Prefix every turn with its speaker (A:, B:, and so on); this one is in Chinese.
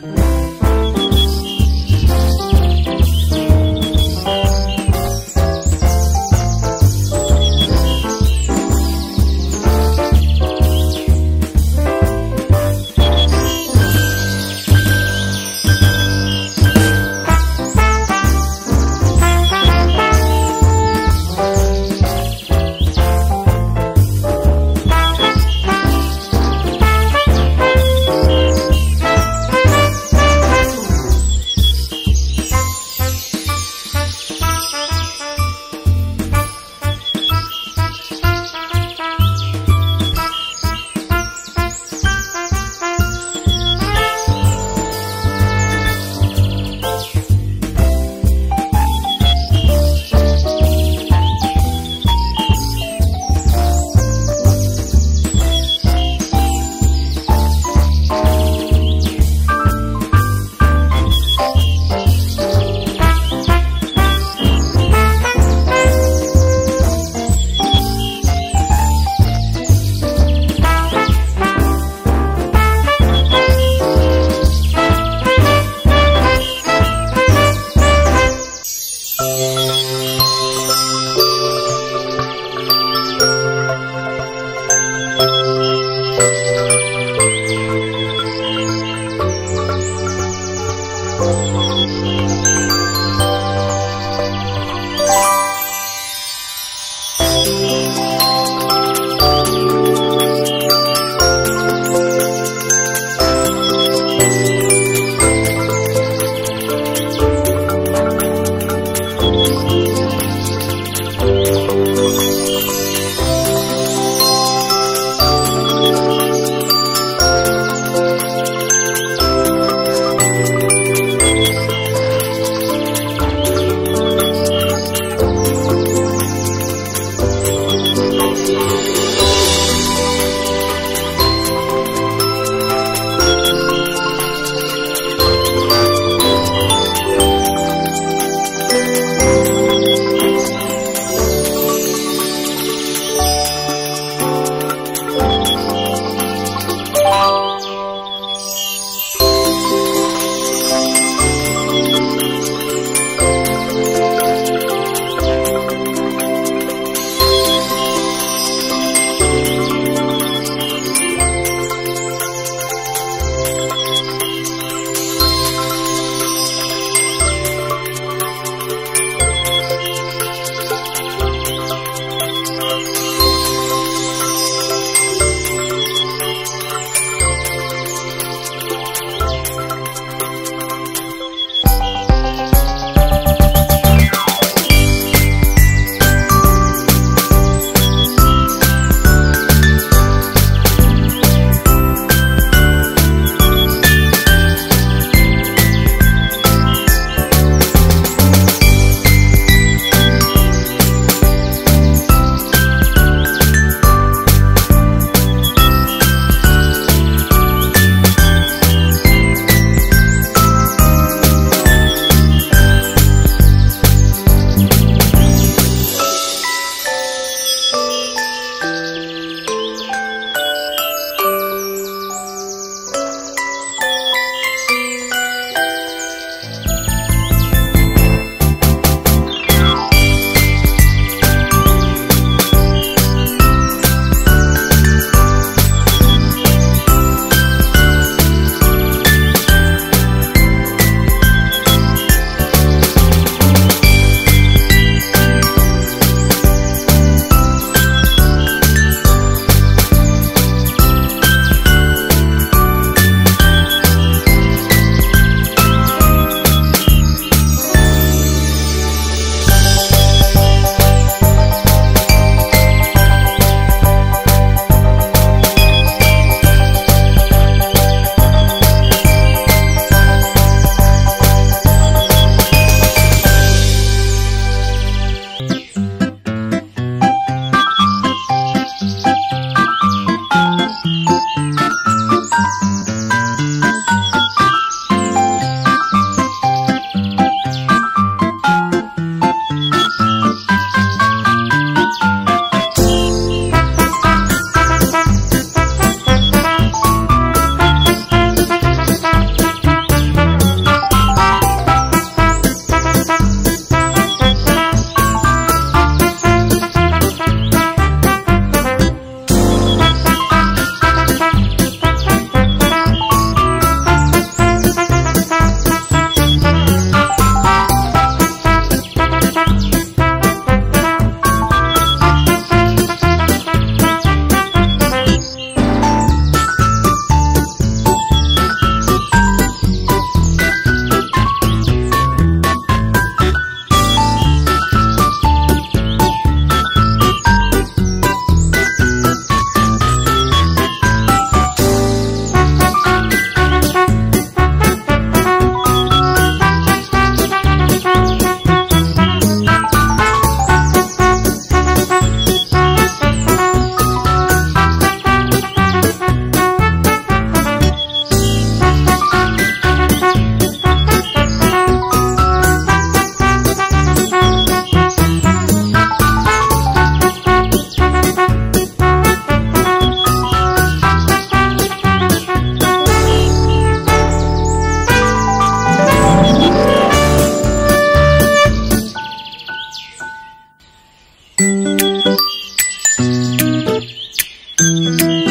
A: 嗯。嗯。